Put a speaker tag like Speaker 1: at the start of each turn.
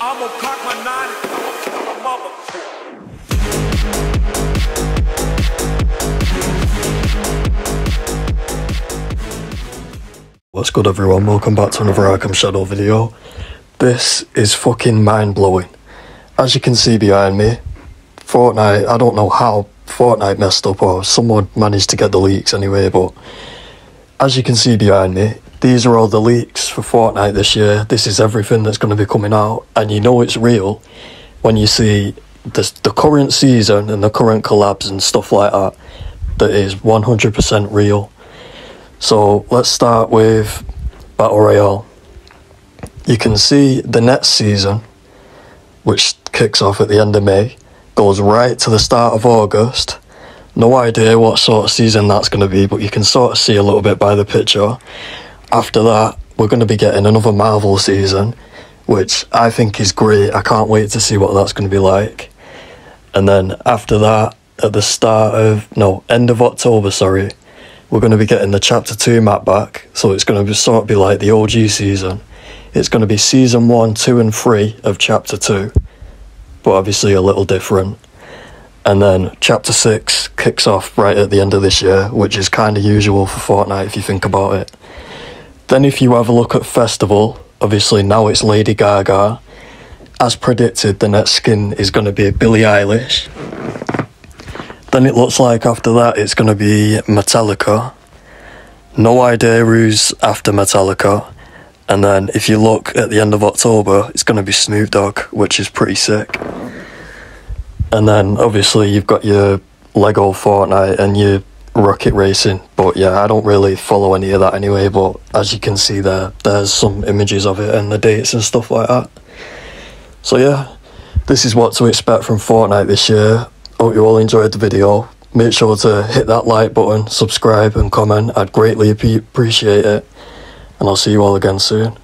Speaker 1: I'm gonna cock my nine and I'm gonna kill a mother.
Speaker 2: What's good everyone, welcome back to another Arkham Shadow video. This is fucking mind blowing. As you can see behind me, Fortnite, I don't know how Fortnite messed up or someone managed to get the leaks anyway, but as you can see behind me, these are all the leaks for Fortnite this year. This is everything that's going to be coming out, and you know it's real when you see the, the current season and the current collabs and stuff like that. That is 100% real. So let's start with Battle Royale. You can see the next season, which kicks off at the end of May, goes right to the start of August. No idea what sort of season that's going to be, but you can sort of see a little bit by the picture. After that, we're going to be getting another Marvel season, which I think is great. I can't wait to see what that's going to be like. And then after that, at the start of, no, end of October, sorry, we're going to be getting the chapter 2 map back so it's going to be sort of be like the og season it's going to be season 1 2 and 3 of chapter 2 but obviously a little different and then chapter 6 kicks off right at the end of this year which is kind of usual for fortnite if you think about it then if you have a look at festival obviously now it's lady gaga as predicted the next skin is going to be billie eilish then it looks like after that it's going to be Metallica. No idea who's after Metallica. And then if you look at the end of October, it's going to be Snoop Dogg, which is pretty sick. And then obviously you've got your Lego Fortnite and your Rocket Racing. But yeah, I don't really follow any of that anyway. But as you can see there, there's some images of it and the dates and stuff like that. So yeah, this is what to expect from Fortnite this year. Hope you all enjoyed the video. Make sure to hit that like button, subscribe and comment. I'd greatly appreciate it. And I'll see you all again soon.